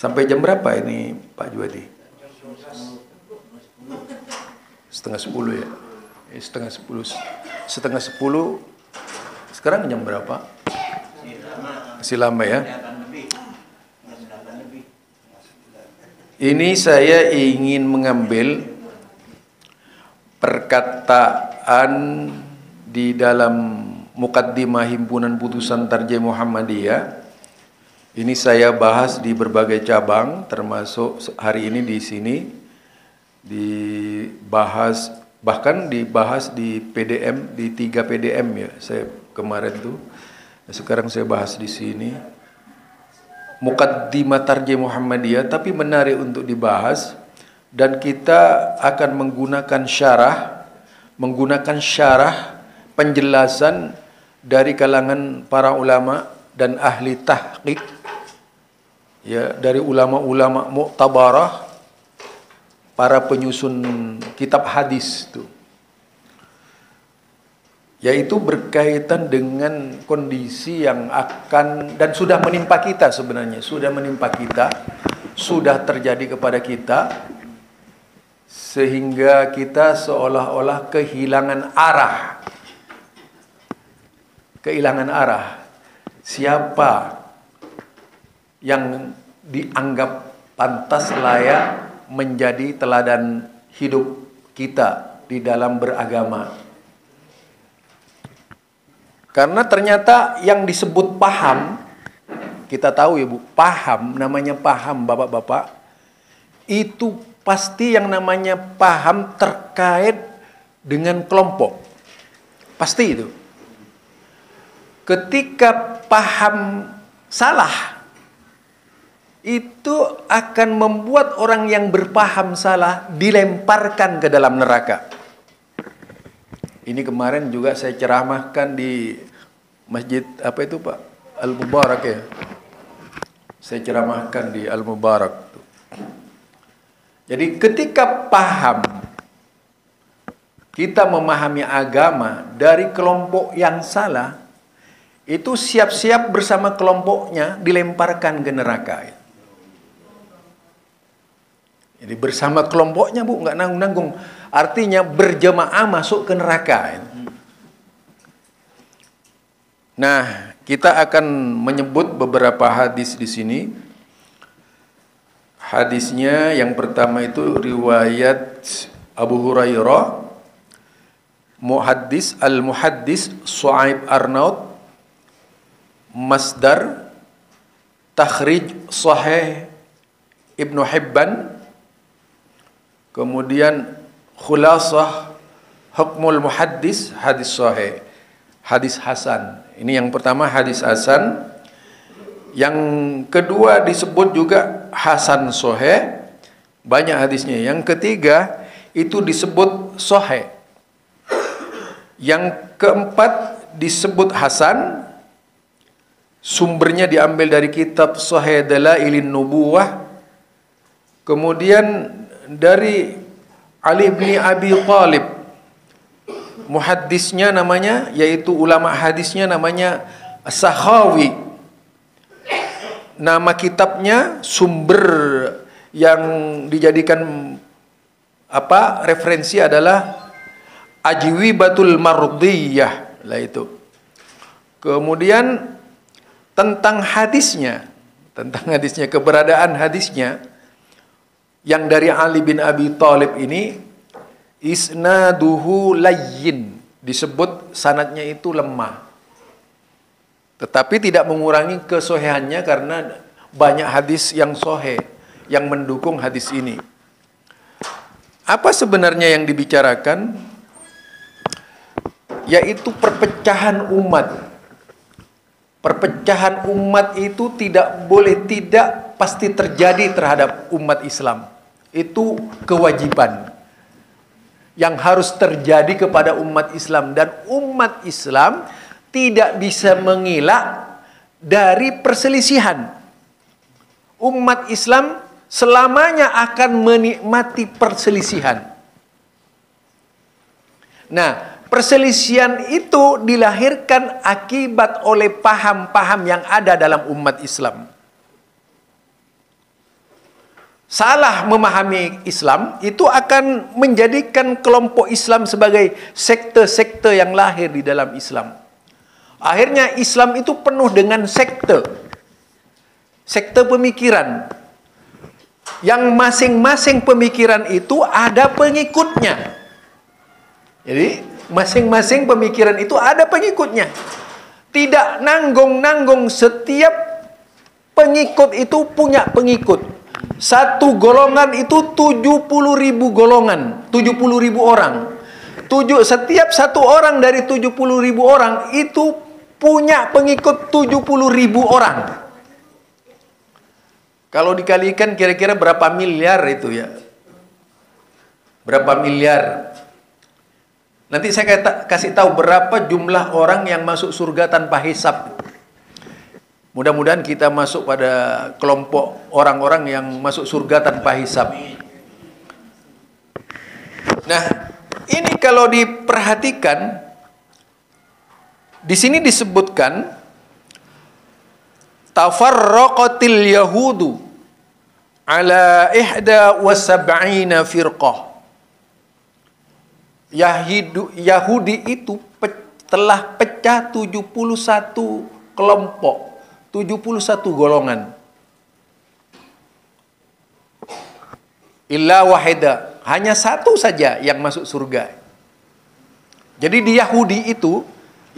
Sampai jam berapa ini Pak Juwadi? Setengah sepuluh ya? Eh, setengah sepuluh. Setengah sepuluh. Sekarang jam berapa? Masih lama ya? Ini saya ingin mengambil perkataan di dalam Mukaddimah Himpunan Putusan Tarjih Muhammadiyah. Ini saya bahas di berbagai cabang, termasuk hari ini di sini dibahas bahkan dibahas di PDM di tiga PDM ya saya kemarin tuh. Sekarang saya bahas di sini. Mukaddimah Tarjih Muhammadiyah tapi menarik untuk dibahas dan kita akan menggunakan syarah menggunakan syarah penjelasan dari kalangan para ulama dan ahli tahqiq ya dari ulama-ulama muktabarah para penyusun kitab hadis itu. Yaitu berkaitan dengan kondisi yang akan dan sudah menimpa kita sebenarnya. Sudah menimpa kita sudah terjadi kepada kita sehingga kita seolah-olah kehilangan arah. Kehilangan arah. Siapa yang dianggap pantas layak menjadi teladan hidup kita di dalam beragama karena ternyata yang disebut paham, kita tahu ya Bu, paham, namanya paham Bapak-Bapak, itu pasti yang namanya paham terkait dengan kelompok. Pasti itu. Ketika paham salah, itu akan membuat orang yang berpaham salah dilemparkan ke dalam neraka. Ini kemarin juga saya ceramahkan di masjid apa itu Pak Al Mubarak ya. Saya ceramahkan di Al Mubarak. Jadi ketika paham kita memahami agama dari kelompok yang salah, itu siap-siap bersama kelompoknya dilemparkan ke neraka. Jadi bersama kelompoknya bu nggak nanggung-nanggung. Artinya berjemaah masuk ke neraka. Nah, kita akan menyebut beberapa hadis di sini. Hadisnya yang pertama itu riwayat Abu Hurairah Muhaddis Al-Muhaddis Su'aib Arnaud Masdar Takhrij Sahih Ibnu Hibban Kemudian khulasah hukmul muhaddis hadis sahih hadis hasan. Ini yang pertama hadis hasan. Yang kedua disebut juga hasan sahih banyak hadisnya. Yang ketiga itu disebut sahih. Yang keempat disebut hasan sumbernya diambil dari kitab sahih dalailin nubuwah. Kemudian dari Ali bin Abi Talib. Muhaddisnya namanya yaitu ulama hadisnya namanya Sahawi nama kitabnya sumber yang dijadikan apa referensi adalah Ajwibatul Mardiyah. Lah itu. Kemudian tentang hadisnya tentang hadisnya keberadaan hadisnya yang dari Ali bin Abi Thalib ini isnaduhu layyin. Disebut sanatnya itu lemah. Tetapi tidak mengurangi kesohehannya karena banyak hadis yang sohe yang mendukung hadis ini. Apa sebenarnya yang dibicarakan? Yaitu perpecahan umat. Perpecahan umat itu tidak boleh tidak pasti terjadi terhadap umat Islam. Itu kewajiban yang harus terjadi kepada umat Islam dan umat Islam tidak bisa mengelak dari perselisihan. Umat Islam selamanya akan menikmati perselisihan. Nah, Perselisihan itu dilahirkan akibat oleh paham-paham yang ada dalam umat Islam. Salah memahami Islam itu akan menjadikan kelompok Islam sebagai sekte-sekte yang lahir di dalam Islam. Akhirnya Islam itu penuh dengan sekte. Sekte pemikiran. Yang masing-masing pemikiran itu ada pengikutnya. Jadi masing-masing pemikiran itu ada pengikutnya. Tidak nanggung-nanggung setiap pengikut itu punya pengikut. Satu golongan itu 70 ribu golongan, 70 ribu orang. Tujuh, setiap satu orang dari 70 ribu orang itu punya pengikut 70 ribu orang. Kalau dikalikan kira-kira berapa miliar itu ya? Berapa miliar? Nanti saya kasih tahu berapa jumlah orang yang masuk surga tanpa hisap. Mudah-mudahan kita masuk pada kelompok orang-orang yang masuk surga tanpa hisap. Nah, ini kalau diperhatikan di sini disebutkan tafarraqatil yahudu ala ihda wa sab'ina firqah. Yahidu, Yahudi itu pe, telah pecah 71 kelompok 71 golongan. Illa wahida, hanya satu saja yang masuk surga. Jadi di Yahudi itu,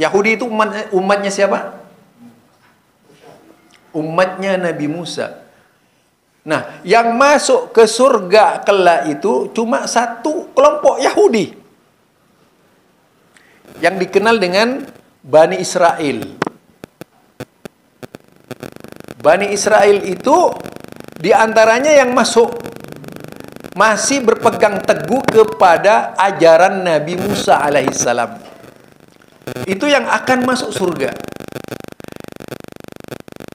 Yahudi itu umat, umatnya siapa? Umatnya Nabi Musa. Nah, yang masuk ke surga kelak itu cuma satu kelompok Yahudi. Yang dikenal dengan Bani Israel. Bani Israel itu di antaranya yang masuk masih berpegang teguh kepada ajaran Nabi Musa alaihissalam. Itu yang akan masuk surga.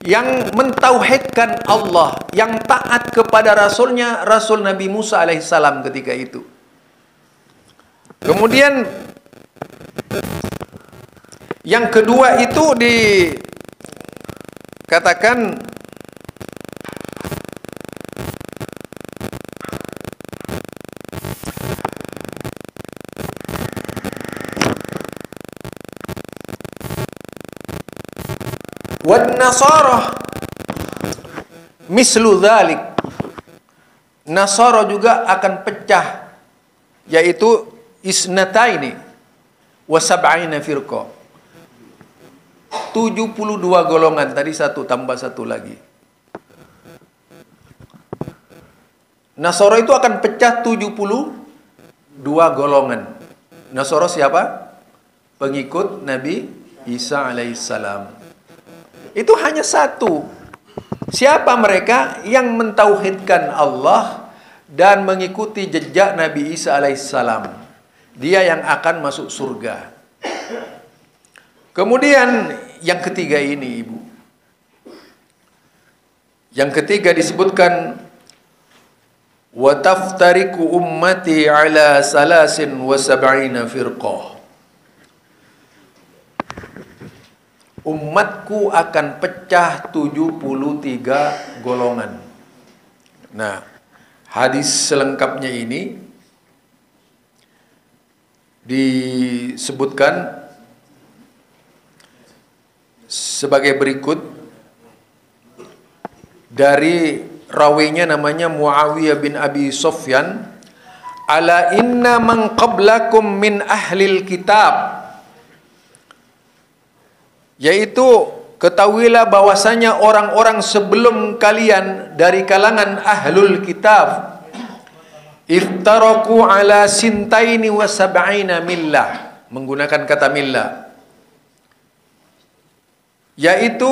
Yang mentauhidkan Allah, yang taat kepada Rasulnya, Rasul Nabi Musa alaihissalam ketika itu. Kemudian yang kedua itu di katakan wan nasara mislu dhalik. Nasara juga akan pecah yaitu isnataini wa sab'ina firqa 72 golongan tadi satu tambah satu lagi. Nasoro itu akan pecah 72 golongan. Nasoro siapa? Pengikut Nabi Isa alaihissalam. Itu hanya satu. Siapa mereka yang mentauhidkan Allah dan mengikuti jejak Nabi Isa alaihissalam? Dia yang akan masuk surga. Kemudian yang ketiga ini Ibu. Yang ketiga disebutkan wa taftariku ummati ala salasin wa sab'ina firqah. Umatku akan pecah 73 golongan. Nah, hadis selengkapnya ini disebutkan sebagai berikut. Dari rawinya namanya Muawiyah bin Abi Sufyan ala inna man qablakum min ahlil kitab. Yaitu ketahuilah bahwasanya orang-orang sebelum kalian dari kalangan ahlul kitab iftaraku ala sintaini wa sab'ina millah. Menggunakan kata millah yaitu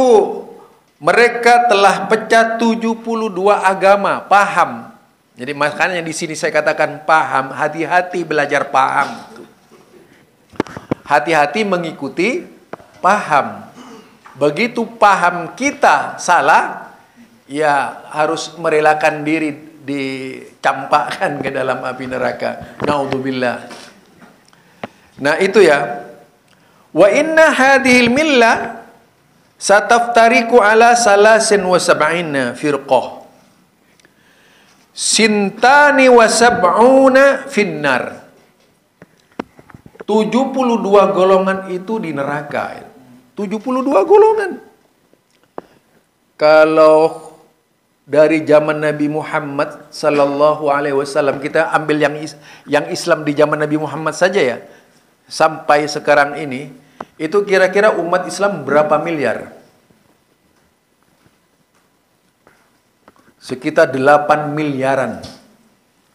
mereka telah pecah 72 agama, paham. Jadi makanya di sini saya katakan paham, hati-hati belajar paham. Hati-hati mengikuti paham. Begitu paham kita salah, ya harus merelakan diri dicampakkan ke dalam api neraka. Naudzubillah. Nah itu ya. Wa inna hadhil millah Sataftariku ala salasin wa sab'ina firqah. sintani wa sab'una finnar. 72 golongan itu di neraka 72 golongan. Kalau dari zaman Nabi Muhammad sallallahu alaihi wasallam kita ambil yang yang Islam di zaman Nabi Muhammad saja ya. Sampai sekarang ini itu kira-kira umat Islam berapa miliar? Sekitar 8 miliaran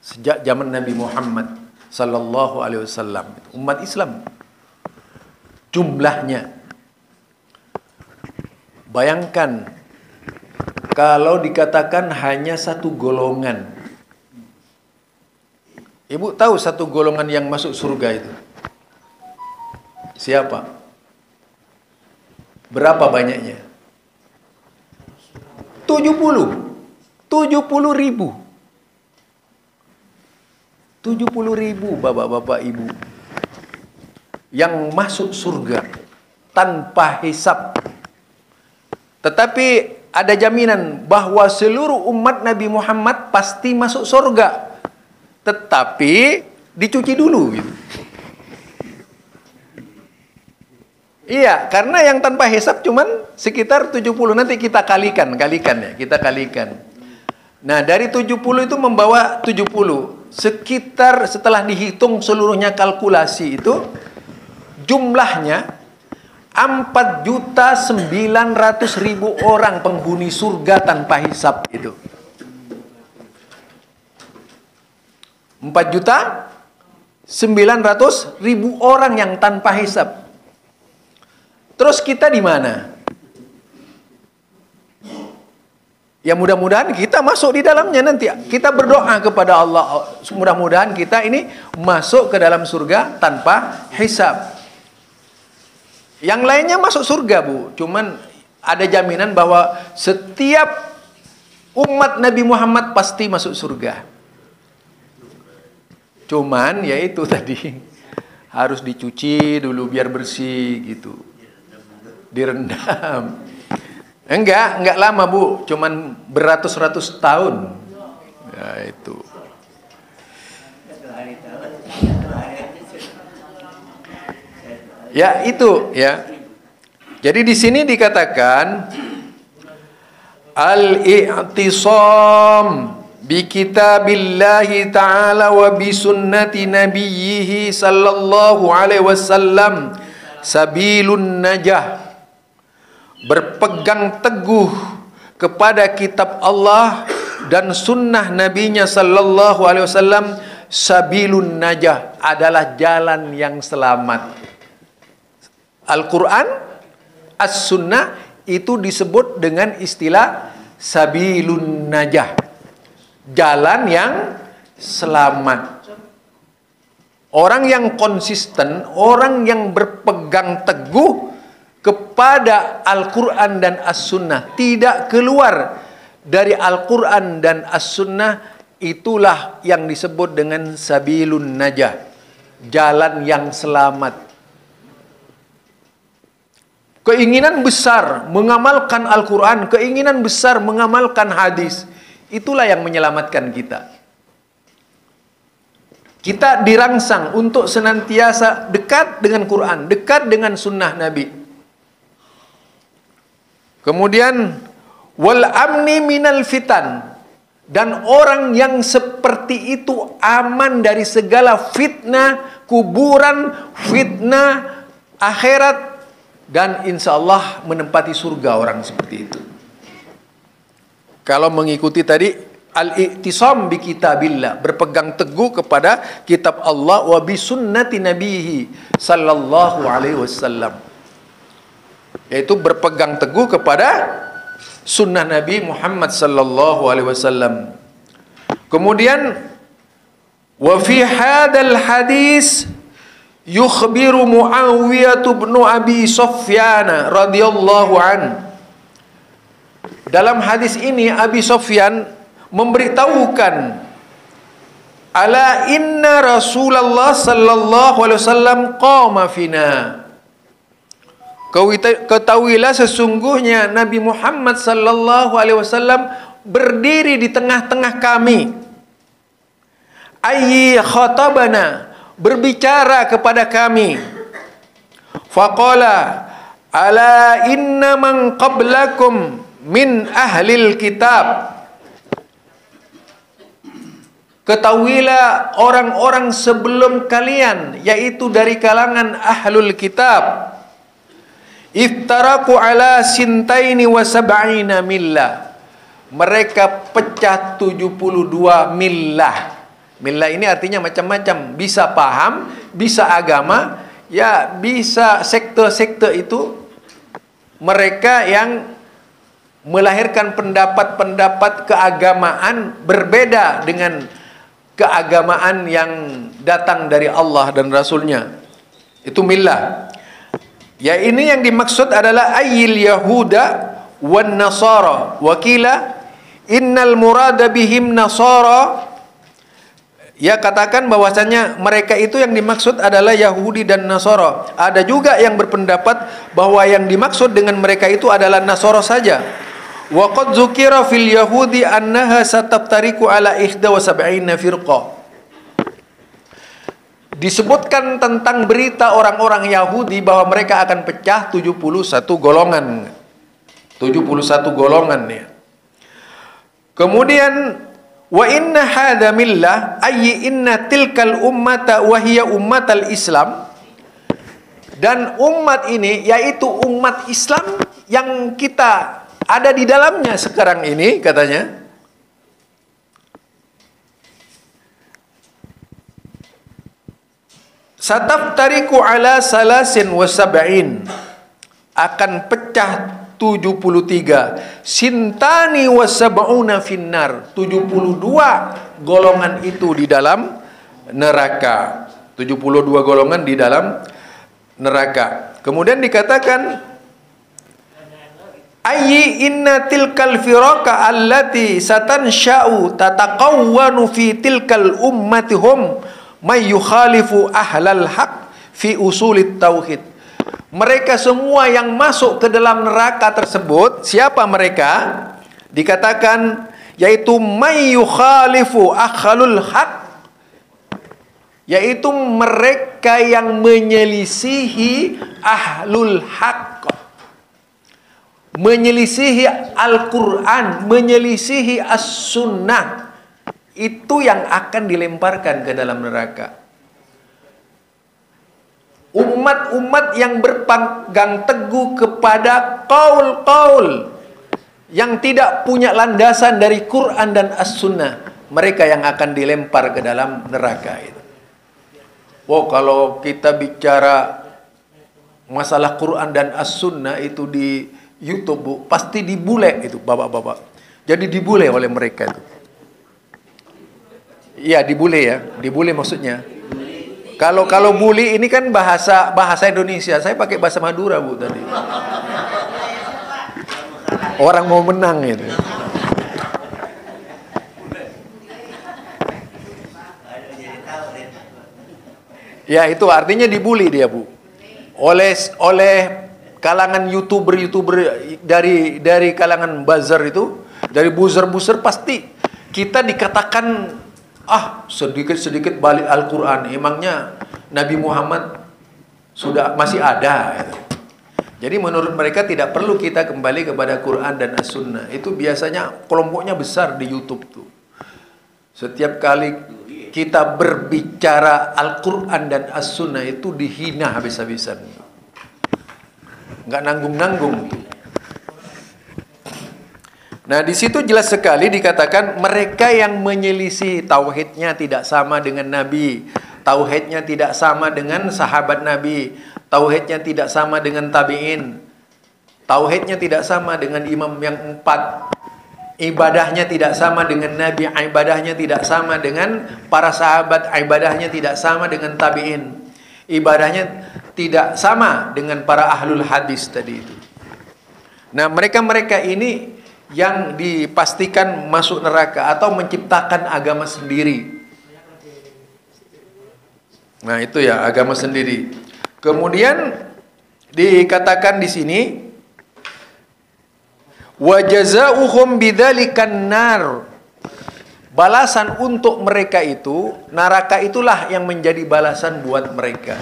sejak zaman Nabi Muhammad sallallahu alaihi wasallam umat Islam jumlahnya bayangkan kalau dikatakan hanya satu golongan. Ibu tahu satu golongan yang masuk surga itu? Siapa? Berapa banyaknya? 70. 70 ribu. 70 ribu bapak-bapak ibu. Yang masuk surga tanpa hisap. Tetapi ada jaminan bahwa seluruh umat Nabi Muhammad pasti masuk surga. Tetapi dicuci dulu gitu. Iya, karena yang tanpa hisap cuman sekitar 70. Nanti kita kalikan, kalikan ya, kita kalikan. Nah, dari 70 itu membawa 70. Sekitar setelah dihitung seluruhnya kalkulasi itu jumlahnya 4 juta 900 ribu orang penghuni surga tanpa hisap itu. 4 juta 900 ribu orang yang tanpa hisap. Terus kita di mana? Ya mudah-mudahan kita masuk di dalamnya nanti. Kita berdoa kepada Allah. Mudah-mudahan kita ini masuk ke dalam surga tanpa hisap. Yang lainnya masuk surga, Bu. Cuman ada jaminan bahwa setiap umat Nabi Muhammad pasti masuk surga. Cuman ya itu tadi harus dicuci dulu biar bersih gitu. Direndam. Enggak, enggak lama, Bu. Cuman beratus-ratus tahun. Ya itu. Ya, itu ya. Jadi di sini dikatakan al-i'tisam bi kitabillahi ta'ala wa bi sunnati nabiyhi sallallahu alaihi wasallam sabilun najah berpegang teguh kepada kitab Allah dan sunnah nabinya sallallahu alaihi wasallam sabilun najah adalah jalan yang selamat Al-Quran, As-Sunnah itu disebut dengan istilah Sabilun Najah. Jalan yang selamat. Orang yang konsisten, orang yang berpegang teguh kepada Al-Quran dan As-Sunnah. Tidak keluar dari Al-Quran dan As-Sunnah. Itulah yang disebut dengan Sabilun Najah. Jalan yang selamat Keinginan besar mengamalkan Al-Quran, keinginan besar mengamalkan hadis, itulah yang menyelamatkan kita. Kita dirangsang untuk senantiasa dekat dengan Quran, dekat dengan sunnah Nabi. Kemudian, wal amni minal fitan. Dan orang yang seperti itu aman dari segala fitnah, kuburan, fitnah, akhirat, dan insya Allah menempati surga orang seperti itu. Kalau mengikuti tadi al-i'tisam bi kitabillah, berpegang teguh kepada kitab Allah wa bi sunnati nabihi sallallahu alaihi wasallam. Yaitu berpegang teguh kepada sunnah Nabi Muhammad sallallahu alaihi wasallam. Kemudian wa fi hadal hadis yukhbiru Muawiyah bin Abi Sufyan radhiyallahu an dalam hadis ini Abi Sufyan memberitahukan ala inna Rasulullah sallallahu alaihi wasallam qama fina Ketahuilah sesungguhnya Nabi Muhammad sallallahu alaihi wasallam berdiri di tengah-tengah kami. Ayyi khatabana berbicara kepada kami. Faqala ala inna man qablakum min ahlil kitab? Ketahuilah orang-orang sebelum kalian yaitu dari kalangan ahlul kitab iftaraku ala sintaini wa sab'ina millah mereka pecah 72 millah millah ini artinya macam-macam bisa paham bisa agama ya bisa sekte-sekte itu mereka yang melahirkan pendapat-pendapat keagamaan berbeda dengan keagamaan yang datang dari Allah dan Rasulnya. Itu millah. Ya ini yang dimaksud adalah ayil Yahuda wan Nasara. Wakila innal murada bihim Nasara Ya katakan bahwasanya mereka itu yang dimaksud adalah Yahudi dan Nasara. Ada juga yang berpendapat bahwa yang dimaksud dengan mereka itu adalah Nasara saja. Wa qad zukira fil yahudi annaha sataftariku ala ihda wa sab'ina firqa. Disebutkan tentang berita orang-orang Yahudi bahwa mereka akan pecah 71 golongan. 71 golongan ya. Kemudian wa inna hadha millah ayyi inna tilkal ummata wa hiya ummatal Islam dan umat ini yaitu umat Islam yang kita ada di dalamnya sekarang ini katanya. Sataf tariku ala salasin wasab'in akan pecah 73 sintani wasab'una finnar. 72 golongan itu di dalam neraka. 72 golongan di dalam neraka. Kemudian dikatakan Ayyi inna tilkal firaka allati satansha'u tataqawwanu fi tilkal ummati hum may yukhalifu ahlal haq fi usulit tauhid. Mereka semua yang masuk ke dalam neraka tersebut, siapa mereka? Dikatakan yaitu may yukhalifu ahlul haq yaitu mereka yang menyelisihi ahlul haq menyelisihi Al-Quran, menyelisihi As-Sunnah, itu yang akan dilemparkan ke dalam neraka. Umat-umat yang berpegang teguh kepada kaul-kaul yang tidak punya landasan dari Quran dan As-Sunnah, mereka yang akan dilempar ke dalam neraka itu. Wow, kalau kita bicara masalah Quran dan As-Sunnah itu di YouTube bu, pasti dibule itu bapak-bapak. Jadi dibule oleh mereka itu. Iya dibule ya, dibule maksudnya. Kalau kalau bully ini kan bahasa bahasa Indonesia, saya pakai bahasa Madura bu tadi. Orang mau menang itu. Ya itu artinya dibully dia bu. Oleh oleh kalangan youtuber-youtuber dari dari kalangan buzzer itu, dari buzzer-buzzer pasti kita dikatakan ah sedikit-sedikit balik Al-Qur'an. Emangnya Nabi Muhammad sudah masih ada gitu. Jadi menurut mereka tidak perlu kita kembali kepada Quran dan As-Sunnah. Itu biasanya kelompoknya besar di YouTube tuh. Setiap kali kita berbicara Al-Quran dan As-Sunnah itu dihina habis-habisan nggak nanggung-nanggung Nah, di situ jelas sekali dikatakan mereka yang menyelisih tauhidnya tidak sama dengan Nabi, tauhidnya tidak sama dengan sahabat Nabi, tauhidnya tidak sama dengan tabi'in, tauhidnya tidak sama dengan imam yang empat, ibadahnya tidak sama dengan Nabi, ibadahnya tidak sama dengan para sahabat, ibadahnya tidak sama dengan tabi'in, ibadahnya tidak sama dengan para ahlul hadis tadi itu. Nah, mereka-mereka ini yang dipastikan masuk neraka atau menciptakan agama sendiri. Nah, itu ya agama sendiri. Kemudian dikatakan di sini wa jazaohum bidzalikan nar. balasan untuk mereka itu, neraka itulah yang menjadi balasan buat mereka.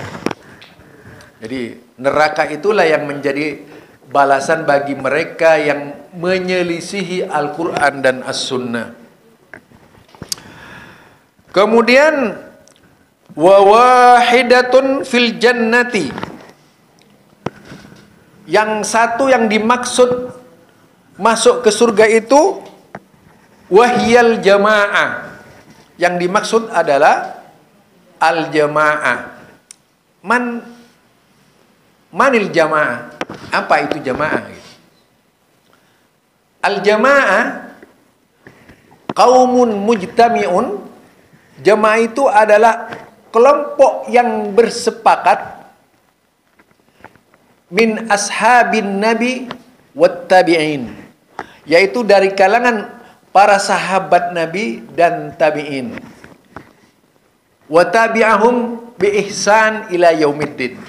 Jadi neraka itulah yang menjadi balasan bagi mereka yang menyelisihi Al-Quran dan As-Sunnah. Kemudian wawahidatun fil jannati. Yang satu yang dimaksud masuk ke surga itu wahyal jamaah. Yang dimaksud adalah al jamaah. Man manil jamaah? Apa itu jamaah? Al jamaah kaumun mujtami'un. Jamaah itu adalah kelompok yang bersepakat min ashabin nabi wat tabi'in yaitu dari kalangan para sahabat Nabi dan tabi'in. Wa tabi'ahum bi ihsan ila yaumiddin.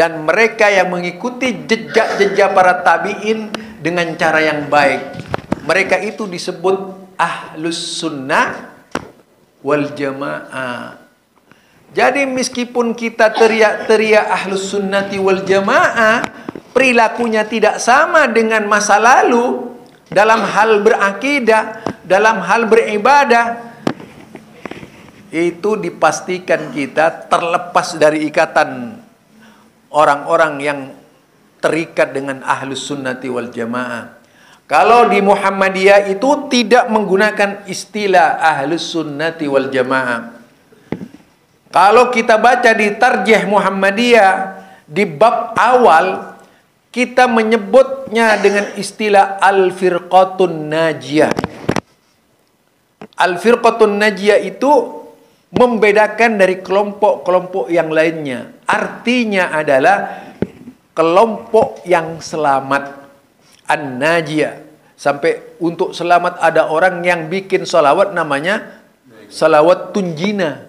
Dan mereka yang mengikuti jejak-jejak para tabi'in dengan cara yang baik. Mereka itu disebut ahlus sunnah wal jamaah. Jadi meskipun kita teriak-teriak ahlus sunnati wal jamaah, perilakunya tidak sama dengan masa lalu, dalam hal berakidah, dalam hal beribadah itu dipastikan kita terlepas dari ikatan orang-orang yang terikat dengan ahlus sunnati wal jamaah. Kalau di Muhammadiyah itu tidak menggunakan istilah ahlus sunnati wal jamaah. Kalau kita baca di Tarjih Muhammadiyah di bab awal kita menyebutnya dengan istilah al-firqatun najiyah. Al-firqatun najiyah itu membedakan dari kelompok-kelompok yang lainnya. Artinya adalah kelompok yang selamat. An-najiyah. Sampai untuk selamat ada orang yang bikin salawat namanya salawat tunjina.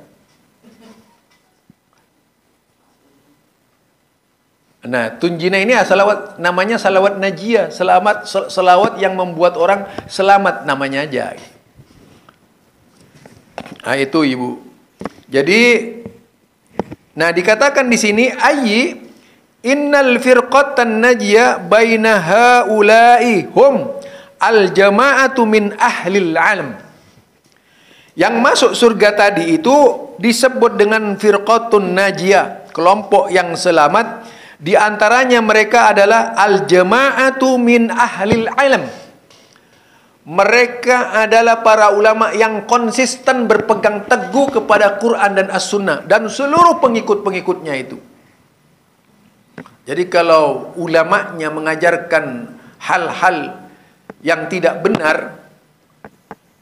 Nah, tunjina ini salawat namanya salawat najiyah, selamat selawat yang membuat orang selamat namanya aja. Nah, itu Ibu. Jadi nah dikatakan di sini ayyi innal firqatan najiyah baina haula'i hum al jama'atu min ahlil alam. Yang masuk surga tadi itu disebut dengan firqatun najiyah, kelompok yang selamat di antaranya mereka adalah al-jama'atu min ahlil ilm. Mereka adalah para ulama yang konsisten berpegang teguh kepada Quran dan As-Sunnah dan seluruh pengikut-pengikutnya itu. Jadi kalau ulamanya mengajarkan hal-hal yang tidak benar,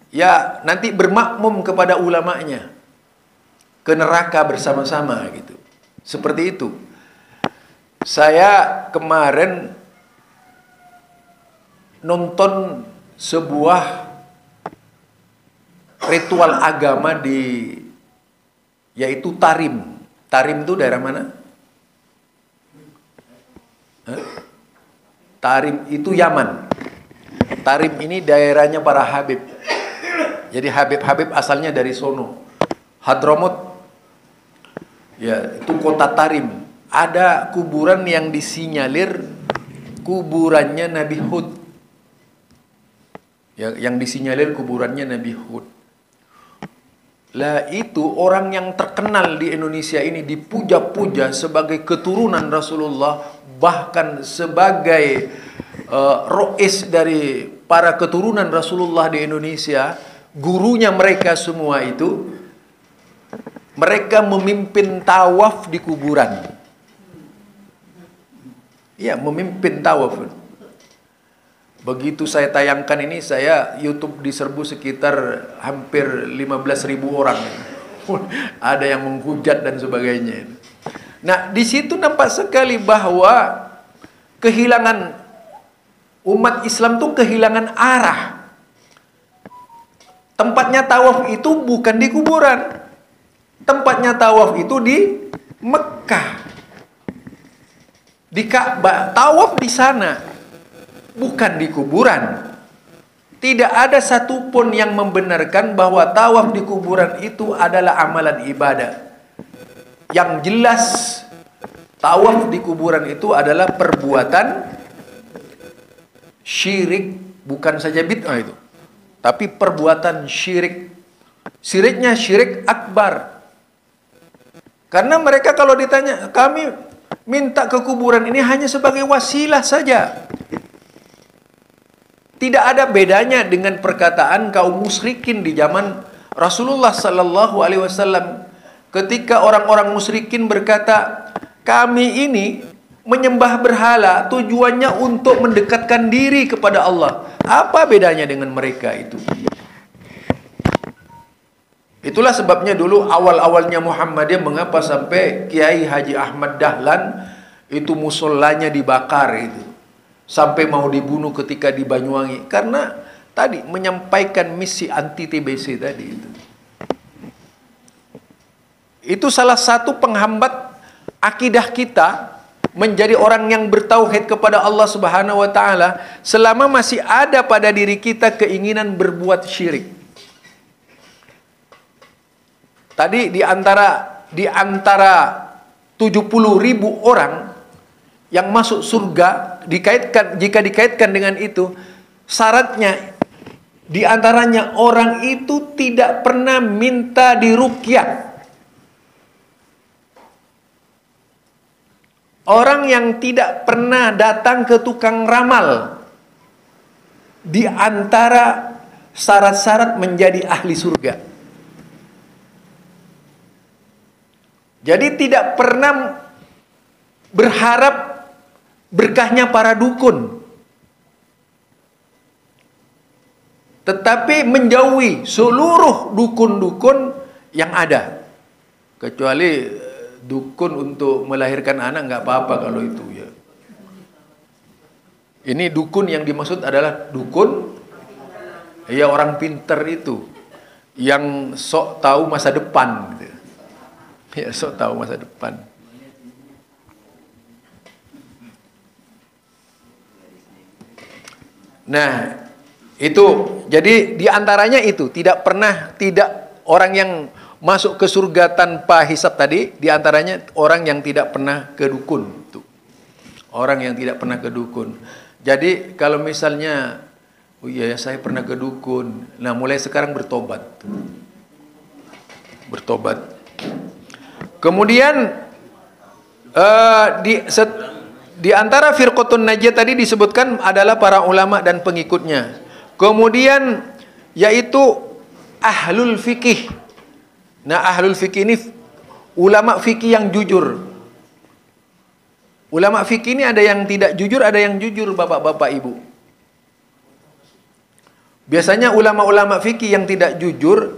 ya nanti bermakmum kepada ulamanya ke neraka bersama-sama gitu. Seperti itu. Saya kemarin nonton sebuah ritual agama di yaitu Tarim. Tarim itu daerah mana? Hah? Tarim itu Yaman. Tarim ini daerahnya para Habib. Jadi Habib-Habib asalnya dari sono. Hadramut ya itu kota Tarim ada kuburan yang disinyalir kuburannya Nabi Hud. Ya, yang disinyalir kuburannya Nabi Hud. Lah itu orang yang terkenal di Indonesia ini dipuja-puja sebagai keturunan Rasulullah bahkan sebagai uh, rois dari para keturunan Rasulullah di Indonesia, gurunya mereka semua itu mereka memimpin tawaf di kuburan. Iya, memimpin tawaf. Begitu saya tayangkan ini, saya YouTube diserbu sekitar hampir 15 ribu orang. Ada yang menghujat dan sebagainya. Nah, di situ nampak sekali bahwa kehilangan umat Islam itu kehilangan arah. Tempatnya tawaf itu bukan di kuburan. Tempatnya tawaf itu di Mekah di Ka'bah, tawaf di sana, bukan di kuburan. tidak ada satupun yang membenarkan bahwa tawaf di kuburan itu adalah amalan ibadah. Yang jelas tawaf di kuburan itu adalah perbuatan syirik, bukan saja bid'ah itu. Tapi perbuatan syirik. Syiriknya syirik akbar. Karena mereka kalau ditanya, kami minta ke kuburan ini hanya sebagai wasilah saja. Tidak ada bedanya dengan perkataan kaum musyrikin di zaman Rasulullah sallallahu alaihi wasallam ketika orang-orang musyrikin berkata, "Kami ini menyembah berhala tujuannya untuk mendekatkan diri kepada Allah." Apa bedanya dengan mereka itu? Itulah sebabnya dulu awal-awalnya Muhammadiyah mengapa sampai Kiai Haji Ahmad Dahlan itu musolanya dibakar itu sampai mau dibunuh ketika di Banyuwangi karena tadi menyampaikan misi anti TBC tadi itu. Itu salah satu penghambat akidah kita menjadi orang yang bertauhid kepada Allah Subhanahu wa taala selama masih ada pada diri kita keinginan berbuat syirik. Tadi di antara di antara 70 ribu orang yang masuk surga dikaitkan jika dikaitkan dengan itu syaratnya di antaranya orang itu tidak pernah minta dirukyah. Orang yang tidak pernah datang ke tukang ramal di antara syarat-syarat menjadi ahli surga. Jadi tidak pernah berharap berkahnya para dukun. Tetapi menjauhi seluruh dukun-dukun yang ada. Kecuali eh, dukun untuk melahirkan anak nggak apa-apa kalau itu ya. Ini dukun yang dimaksud adalah dukun ya orang pinter itu yang sok tahu masa depan gitu. Ya sok tahu masa depan. Nah, itu jadi di antaranya itu tidak pernah tidak orang yang masuk ke surga tanpa hisap tadi di antaranya orang yang tidak pernah ke dukun tuh. Orang yang tidak pernah ke dukun. Jadi kalau misalnya oh iya ya saya pernah ke dukun. Nah mulai sekarang bertobat bertobat. Kemudian uh, di set, di antara firqatun najiyah tadi disebutkan adalah para ulama dan pengikutnya. Kemudian yaitu ahlul fikih. Nah, ahlul fikih ini ulama fikih yang jujur. Ulama fikih ini ada yang tidak jujur, ada yang jujur Bapak-bapak Ibu. Biasanya ulama-ulama fikih yang tidak jujur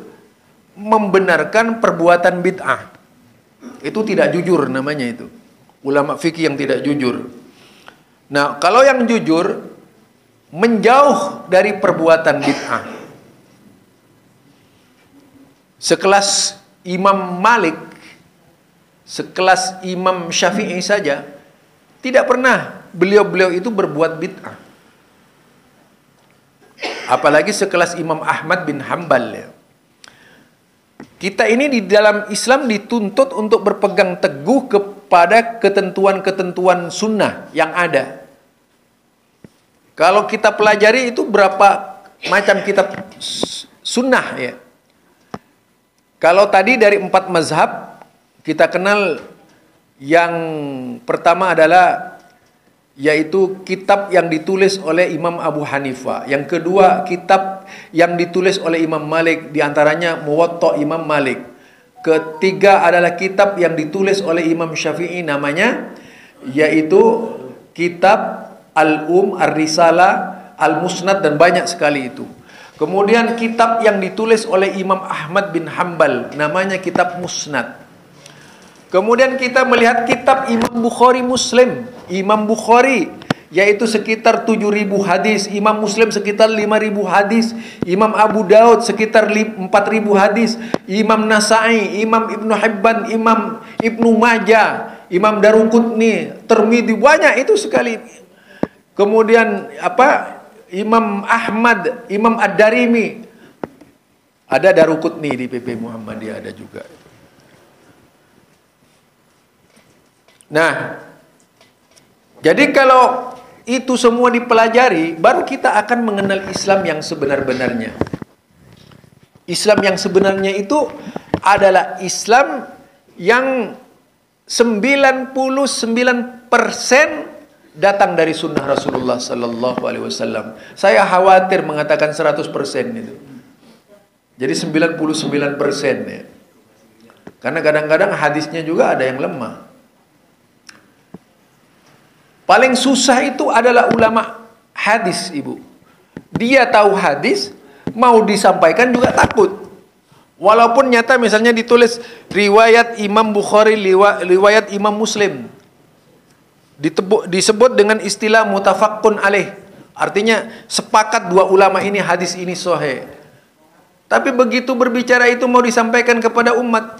membenarkan perbuatan bid'ah. Itu tidak jujur namanya itu ulama fikih yang tidak jujur. Nah, kalau yang jujur menjauh dari perbuatan bid'ah. Sekelas Imam Malik, sekelas Imam Syafi'i saja tidak pernah beliau-beliau itu berbuat bid'ah. Apalagi sekelas Imam Ahmad bin Hambal ya. Kita ini di dalam Islam dituntut untuk berpegang teguh kepada ketentuan-ketentuan sunnah yang ada. Kalau kita pelajari itu berapa macam kitab sunnah ya. Kalau tadi dari empat mazhab kita kenal yang pertama adalah yaitu kitab yang ditulis oleh Imam Abu Hanifah. Yang kedua, kitab yang ditulis oleh Imam Malik di antaranya Muwatta Imam Malik. Ketiga adalah kitab yang ditulis oleh Imam Syafi'i namanya yaitu kitab Al-Um, Ar-Risalah, Al-Musnad dan banyak sekali itu. Kemudian kitab yang ditulis oleh Imam Ahmad bin Hambal namanya kitab Musnad. Kemudian kita melihat kitab Imam Bukhari Muslim. Imam Bukhari yaitu sekitar 7000 hadis, Imam Muslim sekitar 5000 hadis, Imam Abu Daud sekitar 4000 hadis, Imam Nasai, Imam Ibnu Hibban, Imam Ibnu Majah, Imam Daruqutni, Termidi banyak itu sekali. Kemudian apa? Imam Ahmad, Imam Ad-Darimi. Ada Darukutni di PP Muhammadiyah ada juga. Nah, jadi kalau itu semua dipelajari, baru kita akan mengenal Islam yang sebenar-benarnya. Islam yang sebenarnya itu adalah Islam yang 99% datang dari sunnah Rasulullah Sallallahu Alaihi Wasallam. Saya khawatir mengatakan 100% itu. Jadi 99% ya. Karena kadang-kadang hadisnya juga ada yang lemah. Paling susah itu adalah ulama hadis, Ibu. Dia tahu hadis, mau disampaikan juga takut. Walaupun nyata misalnya ditulis riwayat Imam Bukhari, riwayat Imam Muslim. Ditebuk, disebut dengan istilah mutafakun alaih. Artinya sepakat dua ulama ini hadis ini sahih. Tapi begitu berbicara itu mau disampaikan kepada umat,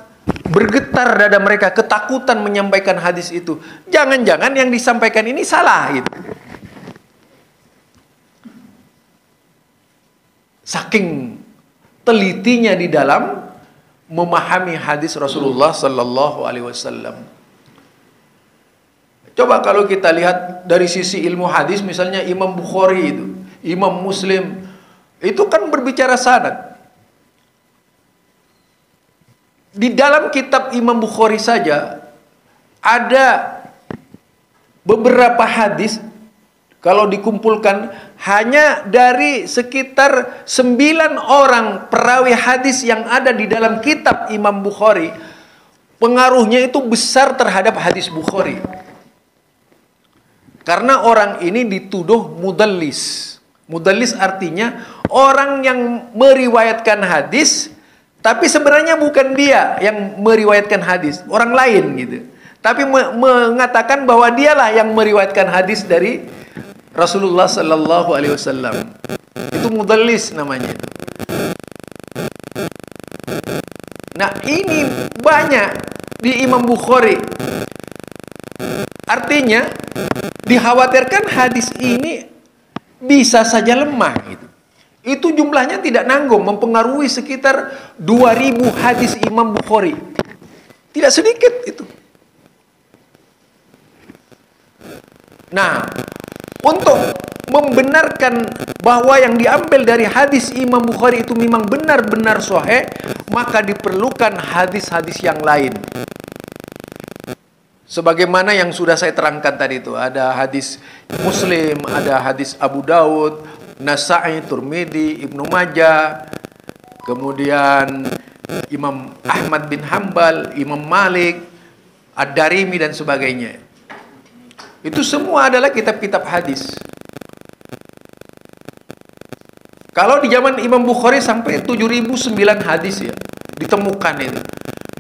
bergetar dada mereka, ketakutan menyampaikan hadis itu. Jangan-jangan yang disampaikan ini salah gitu. Saking telitinya di dalam memahami hadis Rasulullah sallallahu alaihi wasallam. Coba kalau kita lihat dari sisi ilmu hadis misalnya Imam Bukhari itu, Imam Muslim itu kan berbicara sanad. Di dalam kitab Imam Bukhari saja ada beberapa hadis kalau dikumpulkan hanya dari sekitar sembilan orang perawi hadis yang ada di dalam kitab Imam Bukhari, pengaruhnya itu besar terhadap hadis Bukhari. Karena orang ini dituduh mudallis. Mudallis artinya orang yang meriwayatkan hadis, tapi sebenarnya bukan dia yang meriwayatkan hadis, orang lain gitu. Tapi mengatakan bahwa dialah yang meriwayatkan hadis dari Rasulullah Sallallahu Alaihi Wasallam. Itu mudallis namanya. Nah ini banyak di Imam Bukhari. Artinya dikhawatirkan hadis ini bisa saja lemah gitu. Itu jumlahnya tidak nanggung mempengaruhi sekitar 2000 hadis Imam Bukhari. Tidak sedikit itu. Nah, untuk membenarkan bahwa yang diambil dari hadis Imam Bukhari itu memang benar-benar sahih, maka diperlukan hadis-hadis yang lain. Sebagaimana yang sudah saya terangkan tadi itu, ada hadis Muslim, ada hadis Abu Daud, Nasai, Turmidi, Ibnu Majah, kemudian Imam Ahmad bin Hambal, Imam Malik, Ad-Darimi dan sebagainya. Itu semua adalah kitab-kitab hadis. Kalau di zaman Imam Bukhari sampai 7009 hadis ya ditemukan itu.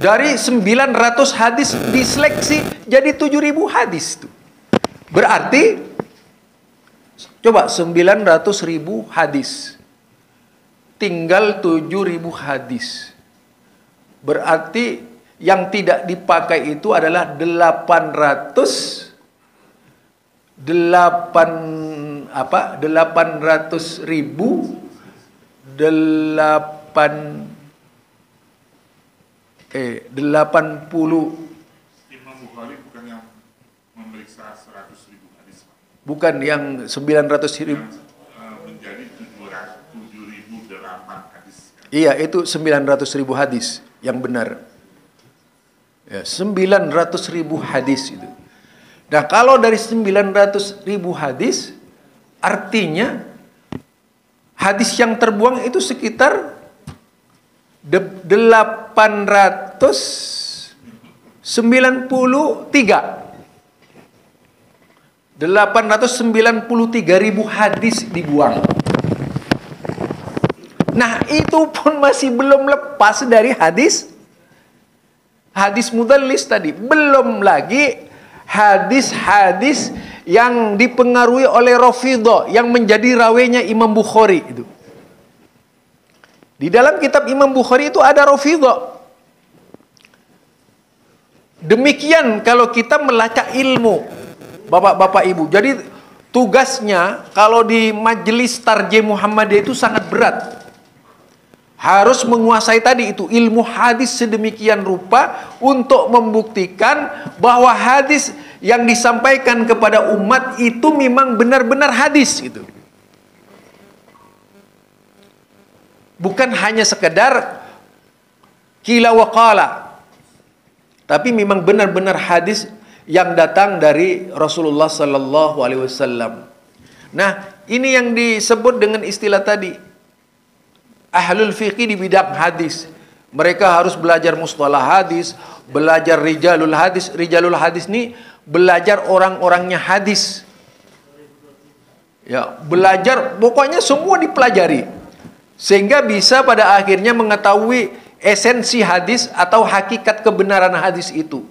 Dari 900 hadis diseleksi jadi 7000 hadis itu. Berarti Coba 900 ribu hadis. Tinggal 7 ribu hadis. Berarti yang tidak dipakai itu adalah 800 8 apa 800 ribu 8 eh 80 bukan yang sembilan ratus ribu. Eh, menjadi tujuh ribu delapan hadis. Iya itu sembilan ratus ribu hadis yang benar. Ya sembilan ratus ribu hadis itu. Nah kalau dari 900 ribu hadis, artinya hadis yang terbuang itu sekitar 893. 893 ribu hadis dibuang. Nah itu pun masih belum lepas dari hadis hadis mudallis tadi. Belum lagi hadis-hadis yang dipengaruhi oleh Rafidah yang menjadi rawenya Imam Bukhari itu. Di dalam kitab Imam Bukhari itu ada Rafidah. Demikian kalau kita melacak ilmu Bapak-bapak Ibu. Jadi tugasnya kalau di majelis tarjih Muhammadiyah itu sangat berat. Harus menguasai tadi itu ilmu hadis sedemikian rupa untuk membuktikan bahwa hadis yang disampaikan kepada umat itu memang benar-benar hadis gitu. Bukan hanya sekedar kila wakala. Tapi memang benar-benar hadis yang datang dari Rasulullah sallallahu alaihi wasallam. Nah, ini yang disebut dengan istilah tadi. Ahlul fikih di bidang hadis. Mereka harus belajar mustalah hadis, belajar rijalul hadis. Rijalul hadis ini belajar orang-orangnya hadis. Ya, belajar pokoknya semua dipelajari. Sehingga bisa pada akhirnya mengetahui esensi hadis atau hakikat kebenaran hadis itu.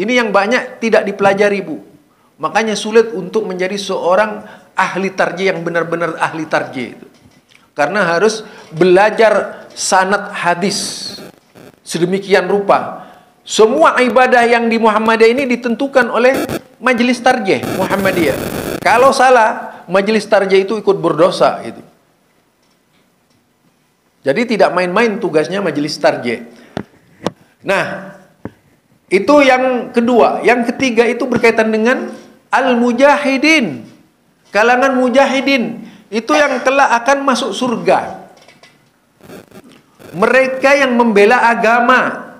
Ini yang banyak tidak dipelajari, Bu. Makanya sulit untuk menjadi seorang ahli tarjih yang benar-benar ahli tarjih itu. Karena harus belajar sanat hadis sedemikian rupa. Semua ibadah yang di Muhammadiyah ini ditentukan oleh majelis tarjih Muhammadiyah. Kalau salah, majelis tarjih itu ikut berdosa itu. Jadi tidak main-main tugasnya majelis tarjih. Nah, itu yang kedua. Yang ketiga itu berkaitan dengan al-mujahidin. Kalangan mujahidin. Itu yang telah akan masuk surga. Mereka yang membela agama.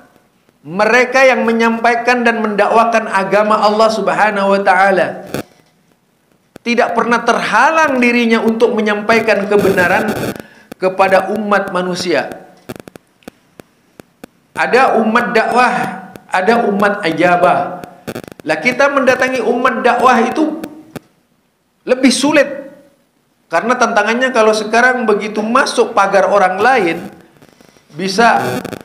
Mereka yang menyampaikan dan mendakwakan agama Allah Subhanahu wa taala. Tidak pernah terhalang dirinya untuk menyampaikan kebenaran kepada umat manusia. Ada umat dakwah ada umat ajabah. Lah kita mendatangi umat dakwah itu lebih sulit. Karena tantangannya kalau sekarang begitu masuk pagar orang lain bisa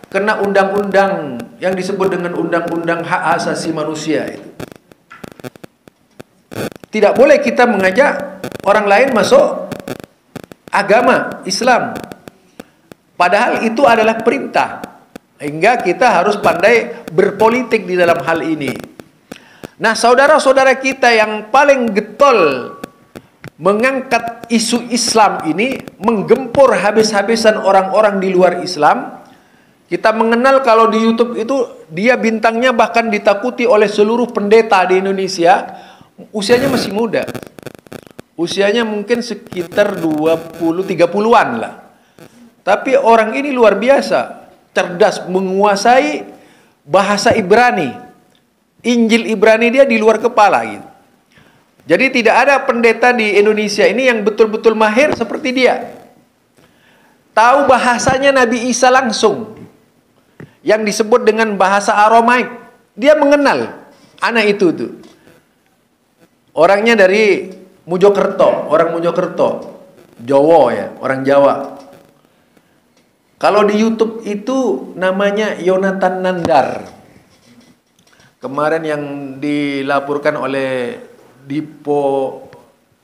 kena undang-undang yang disebut dengan undang-undang hak asasi manusia itu. Tidak boleh kita mengajak orang lain masuk agama Islam. Padahal itu adalah perintah. Hingga kita harus pandai berpolitik di dalam hal ini. Nah, saudara-saudara kita yang paling getol mengangkat isu Islam ini, menggempur habis-habisan orang-orang di luar Islam. Kita mengenal kalau di YouTube itu dia bintangnya bahkan ditakuti oleh seluruh pendeta di Indonesia. Usianya masih muda. Usianya mungkin sekitar 20 30-an lah. Tapi orang ini luar biasa cerdas menguasai bahasa Ibrani. Injil Ibrani dia di luar kepala gitu. Jadi tidak ada pendeta di Indonesia ini yang betul-betul mahir seperti dia. Tahu bahasanya Nabi Isa langsung. Yang disebut dengan bahasa Aromaik. Dia mengenal anak itu tuh. Orangnya dari Mojokerto, orang Mojokerto. Jawa ya, orang Jawa. Kalau di YouTube itu namanya Yonatan Nandar. Kemarin yang dilaporkan oleh Dipo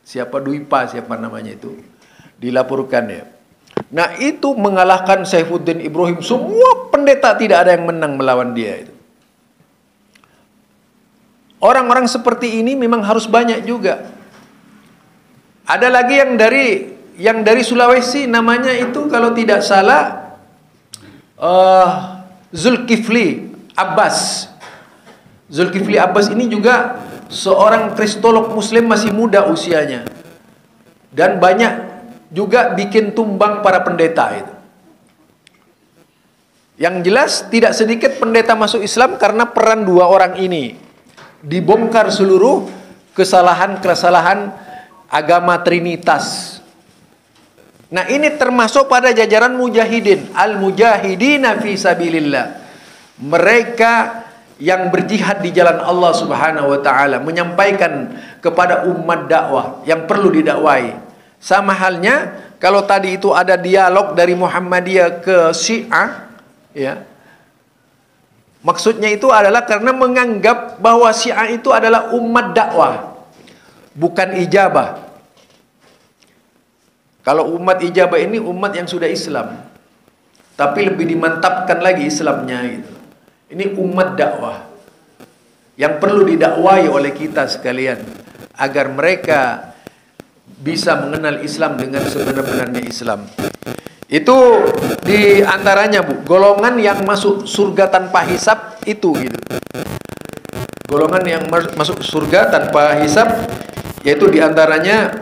siapa Duipa siapa namanya itu dilaporkan ya. Nah itu mengalahkan Saifuddin Ibrahim semua pendeta tidak ada yang menang melawan dia itu. Orang-orang seperti ini memang harus banyak juga. Ada lagi yang dari yang dari Sulawesi namanya itu kalau tidak salah uh, Zulkifli Abbas. Zulkifli Abbas ini juga seorang kristolog muslim masih muda usianya. Dan banyak juga bikin tumbang para pendeta itu. Yang jelas tidak sedikit pendeta masuk Islam karena peran dua orang ini. Dibongkar seluruh kesalahan-kesalahan agama Trinitas Nah ini termasuk pada jajaran mujahidin. Al-mujahidina fi sabilillah. Mereka yang berjihad di jalan Allah subhanahu wa ta'ala. Menyampaikan kepada umat dakwah yang perlu didakwai. Sama halnya kalau tadi itu ada dialog dari Muhammadiyah ke Syiah. Ya, Maksudnya itu adalah karena menganggap bahwa Syiah itu adalah umat dakwah. Bukan ijabah. Kalau umat ijabah ini umat yang sudah Islam. Tapi lebih dimantapkan lagi Islamnya gitu. Ini umat dakwah. Yang perlu didakwai oleh kita sekalian. agar mereka bisa mengenal Islam dengan sebenar-benarnya Islam. Itu di antaranya Bu, golongan yang masuk surga tanpa hisap itu gitu. Golongan yang masuk surga tanpa hisap yaitu di antaranya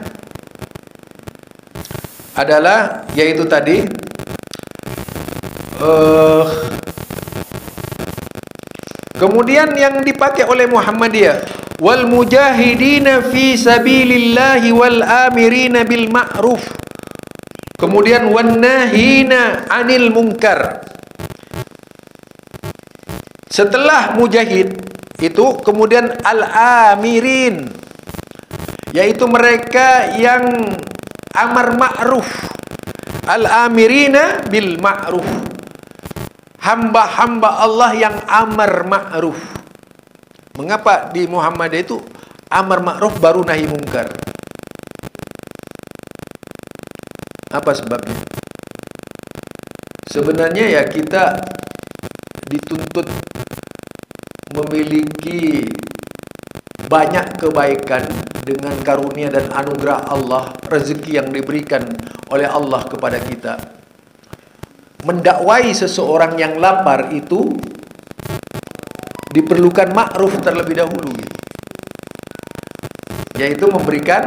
adalah yaitu tadi uh, kemudian yang dipakai oleh Muhammadiyah wal mujahidina fi sabilillahi wal amirina bil ma'ruf. Kemudian wan nahina anil munkar. Setelah mujahid itu kemudian al amirin yaitu mereka yang amar ma'ruf al amirina bil ma'ruf hamba-hamba Allah yang amar ma'ruf Mengapa di Muhammadiyah itu amar ma'ruf baru nahi mungkar? Apa sebabnya? Sebenarnya ya kita dituntut memiliki banyak kebaikan dengan karunia dan anugerah Allah, rezeki yang diberikan oleh Allah kepada kita. Mendakwai seseorang yang lapar itu diperlukan ma'ruf terlebih dahulu yaitu memberikan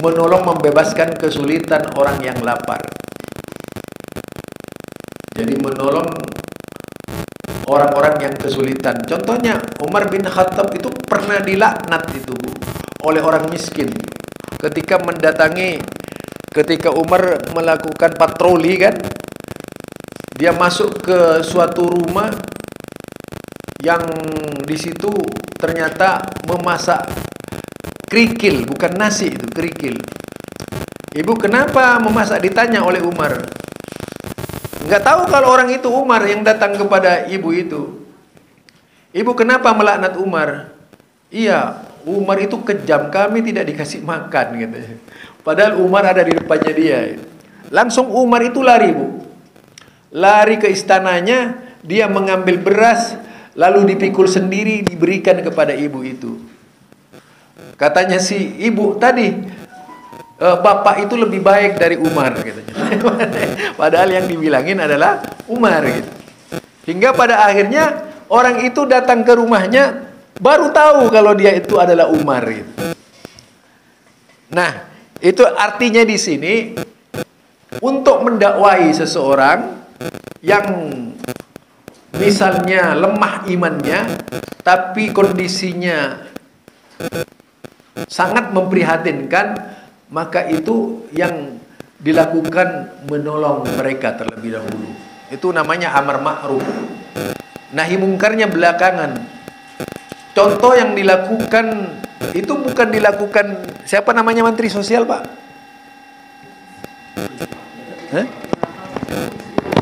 menolong membebaskan kesulitan orang yang lapar jadi menolong orang-orang yang kesulitan contohnya Umar bin Khattab itu pernah dilaknat itu Bu, oleh orang miskin ketika mendatangi ketika Umar melakukan patroli kan dia masuk ke suatu rumah yang di situ ternyata memasak kerikil, bukan nasi itu, kerikil. Ibu kenapa memasak ditanya oleh Umar. Enggak tahu kalau orang itu Umar yang datang kepada ibu itu. Ibu kenapa melaknat Umar? Iya, Umar itu kejam, kami tidak dikasih makan gitu. Padahal Umar ada di depannya dia. Langsung Umar itu lari, Bu. Lari ke istananya, dia mengambil beras, lalu dipikul sendiri diberikan kepada ibu itu. Katanya si ibu tadi e, bapak itu lebih baik dari Umar katanya. Padahal yang dibilangin adalah Umar gitu. Hingga pada akhirnya orang itu datang ke rumahnya baru tahu kalau dia itu adalah Umar gitu. Nah, itu artinya di sini untuk mendakwai seseorang yang misalnya lemah imannya tapi kondisinya sangat memprihatinkan maka itu yang dilakukan menolong mereka terlebih dahulu. Itu namanya amar ma'ruf. Nahi mungkarnya belakangan. Contoh yang dilakukan itu bukan dilakukan siapa namanya menteri sosial pak? Hah?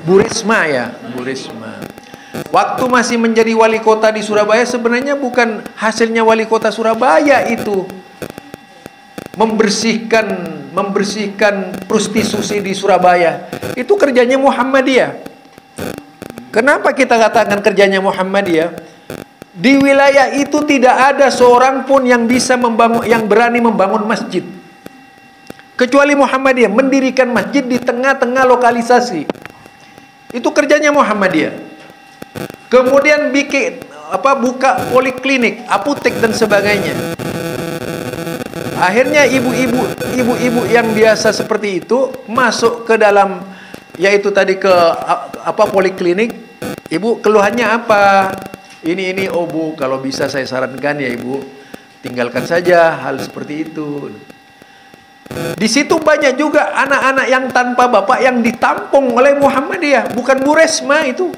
Burisma ya? Burisma. Waktu masih menjadi wali kota di Surabaya sebenarnya bukan hasilnya wali kota Surabaya itu membersihkan membersihkan prostitusi di Surabaya. Itu kerjanya Muhammadiyah. Kenapa kita katakan kerjanya Muhammadiyah? Di wilayah itu tidak ada seorang pun yang bisa membangun yang berani membangun masjid. Kecuali Muhammadiyah mendirikan masjid di tengah-tengah lokalisasi. Itu kerjanya Muhammadiyah. Kemudian bikin apa buka poliklinik, apotek dan sebagainya. Akhirnya ibu-ibu ibu-ibu yang biasa seperti itu masuk ke dalam yaitu tadi ke apa poliklinik, ibu keluhannya apa? Ini ini oh bu, kalau bisa saya sarankan ya ibu tinggalkan saja hal seperti itu. Di situ banyak juga anak-anak yang tanpa bapak yang ditampung oleh Muhammadiyah, bukan Bu Resma itu.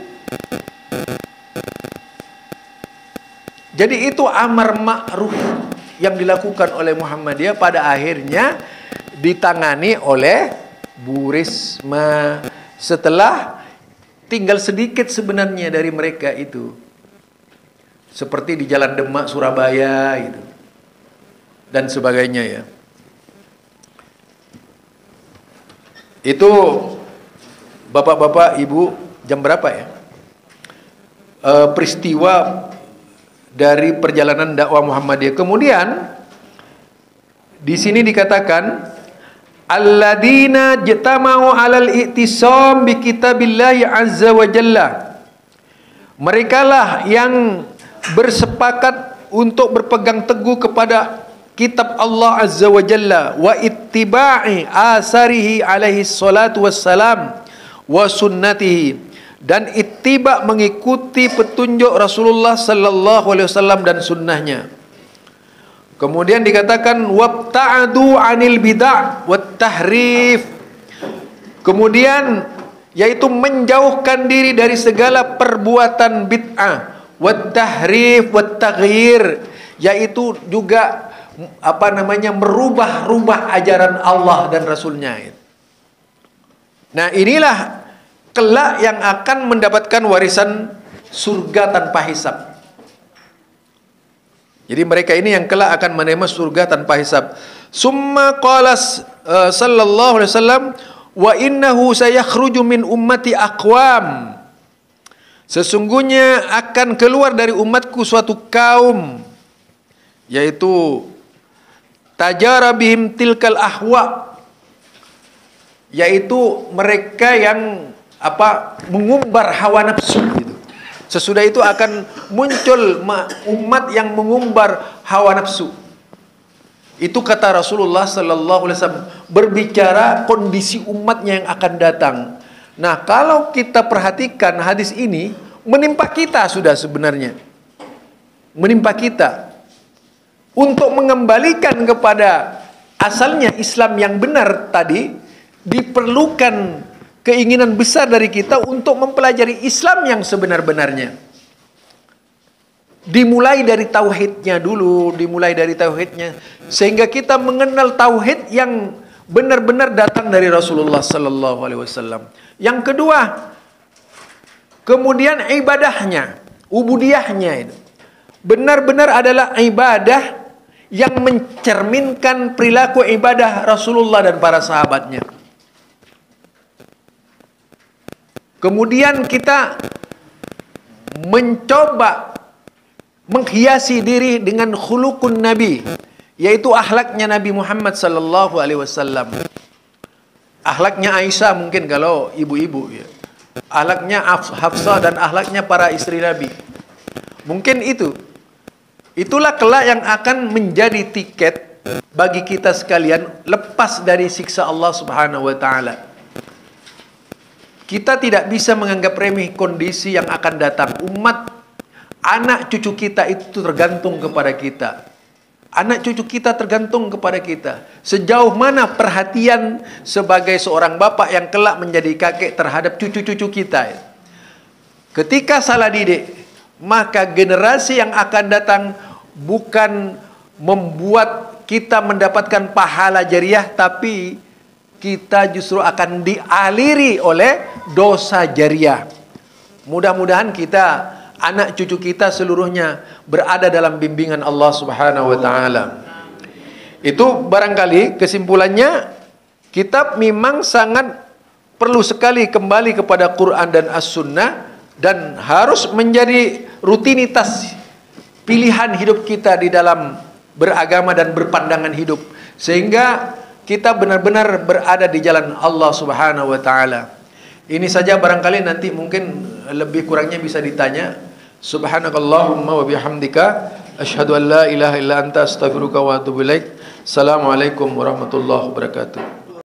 Jadi itu amar ma'ruf yang dilakukan oleh Muhammadiyah pada akhirnya ditangani oleh Bu Risma setelah tinggal sedikit sebenarnya dari mereka itu. Seperti di Jalan Demak Surabaya itu. Dan sebagainya ya. Itu Bapak-bapak, Ibu, jam berapa ya? E, peristiwa dari perjalanan dakwah Muhammadiyah. Kemudian di sini dikatakan alladzina jatama'u 'alal i'tisam bi kitabillahi azza wa jalla. Mereka lah yang bersepakat untuk berpegang teguh kepada kitab Allah Azza wa Jalla wa ittiba'i asarihi alaihi salatu wassalam wa sunnatihi dan ittiba mengikuti petunjuk Rasulullah sallallahu alaihi wasallam dan sunnahnya. Kemudian dikatakan wabta'adu 'anil bid'ah wat tahrif. Kemudian yaitu menjauhkan diri dari segala perbuatan bid'ah wat tahrif wat taghyir yaitu juga apa namanya merubah-rubah ajaran Allah dan Rasulnya. Nah inilah kelak yang akan mendapatkan warisan surga tanpa hisab. Jadi mereka ini yang kelak akan menerima surga tanpa hisab. Summa qala uh, sallallahu alaihi wasallam wa innahu sayakhruju min ummati aqwam. Sesungguhnya akan keluar dari umatku suatu kaum yaitu tajara bihim tilkal ahwa yaitu mereka yang apa mengumbar hawa nafsu gitu. Sesudah itu akan muncul umat yang mengumbar hawa nafsu. Itu kata Rasulullah sallallahu alaihi wasallam berbicara kondisi umatnya yang akan datang. Nah, kalau kita perhatikan hadis ini menimpa kita sudah sebenarnya. Menimpa kita untuk mengembalikan kepada asalnya Islam yang benar tadi diperlukan keinginan besar dari kita untuk mempelajari Islam yang sebenar-benarnya. Dimulai dari tauhidnya dulu, dimulai dari tauhidnya sehingga kita mengenal tauhid yang benar-benar datang dari Rasulullah sallallahu alaihi wasallam. Yang kedua, kemudian ibadahnya, ubudiyahnya itu benar-benar adalah ibadah yang mencerminkan perilaku ibadah Rasulullah dan para sahabatnya. Kemudian kita mencoba menghiasi diri dengan khulukun Nabi, yaitu akhlaknya Nabi Muhammad sallallahu alaihi wasallam. Akhlaknya Aisyah mungkin kalau ibu-ibu ya. Akhlaknya Hafsah dan akhlaknya para istri Nabi. Mungkin itu Itulah kelak yang akan menjadi tiket bagi kita sekalian lepas dari siksa Allah Subhanahu wa taala. Kita tidak bisa menganggap remeh kondisi yang akan datang. Umat anak cucu kita itu tergantung kepada kita. Anak cucu kita tergantung kepada kita. Sejauh mana perhatian sebagai seorang bapak yang kelak menjadi kakek terhadap cucu-cucu kita. Ketika salah didik, maka generasi yang akan datang bukan membuat kita mendapatkan pahala jariah tapi kita justru akan dialiri oleh dosa jariah. Mudah-mudahan kita anak cucu kita seluruhnya berada dalam bimbingan Allah Subhanahu wa taala. Itu barangkali kesimpulannya kita memang sangat perlu sekali kembali kepada Quran dan As-Sunnah dan harus menjadi rutinitas pilihan hidup kita di dalam beragama dan berpandangan hidup sehingga kita benar-benar berada di jalan Allah Subhanahu wa taala. Ini saja barangkali nanti mungkin lebih kurangnya bisa ditanya. Subhanakallahumma wa bihamdika asyhadu an la ilaha illa anta astaghfiruka wa atubu ilaik. Assalamualaikum warahmatullahi wabarakatuh.